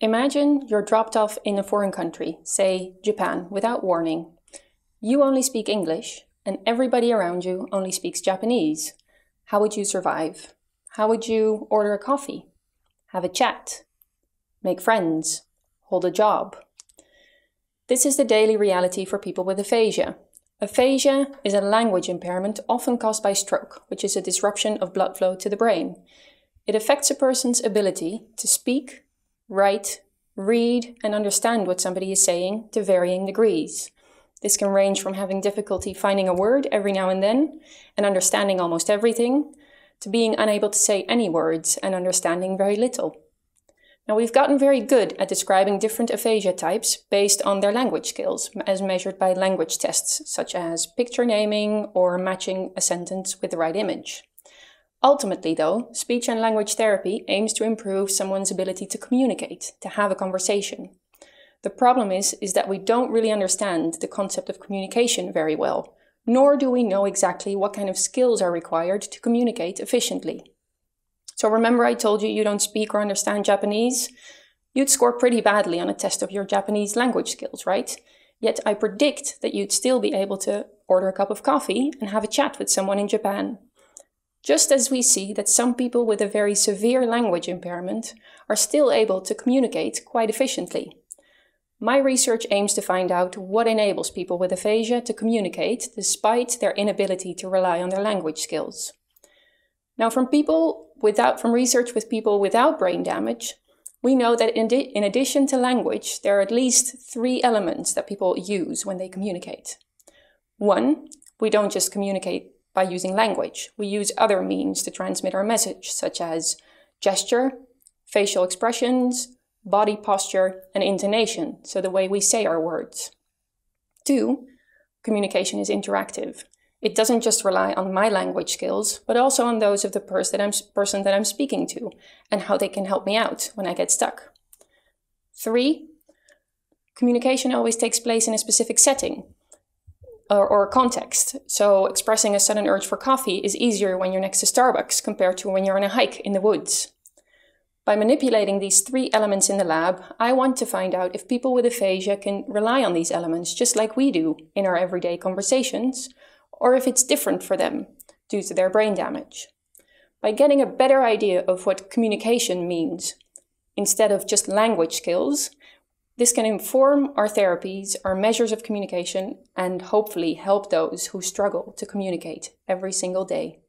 Imagine you're dropped off in a foreign country, say Japan, without warning. You only speak English, and everybody around you only speaks Japanese. How would you survive? How would you order a coffee? Have a chat? Make friends? Hold a job? This is the daily reality for people with aphasia. Aphasia is a language impairment often caused by stroke, which is a disruption of blood flow to the brain. It affects a person's ability to speak, write, read, and understand what somebody is saying to varying degrees. This can range from having difficulty finding a word every now and then and understanding almost everything, to being unable to say any words and understanding very little. Now, we've gotten very good at describing different aphasia types based on their language skills, as measured by language tests, such as picture naming or matching a sentence with the right image. Ultimately, though, speech and language therapy aims to improve someone's ability to communicate, to have a conversation. The problem is, is that we don't really understand the concept of communication very well, nor do we know exactly what kind of skills are required to communicate efficiently. So remember I told you you don't speak or understand Japanese? You'd score pretty badly on a test of your Japanese language skills, right? Yet I predict that you'd still be able to order a cup of coffee and have a chat with someone in Japan. Just as we see that some people with a very severe language impairment are still able to communicate quite efficiently. My research aims to find out what enables people with aphasia to communicate despite their inability to rely on their language skills. Now, from people without, from research with people without brain damage, we know that in, in addition to language, there are at least three elements that people use when they communicate. One, we don't just communicate by using language. We use other means to transmit our message, such as gesture, facial expressions, body posture, and intonation, so the way we say our words. Two, communication is interactive. It doesn't just rely on my language skills, but also on those of the pers- that person that I'm speaking to and how they can help me out when I get stuck. Three, communication always takes place in a specific setting or, or context. So expressing a sudden urge for coffee is easier when you're next to Starbucks compared to when you're on a hike in the woods. By manipulating these three elements in the lab, I want to find out if people with aphasia can rely on these elements just like we do in our everyday conversations, or if it's different for them due to their brain damage. By getting a better idea of what communication means, instead of just language skills, this can inform our therapies, our measures of communication, and hopefully help those who struggle to communicate every single day.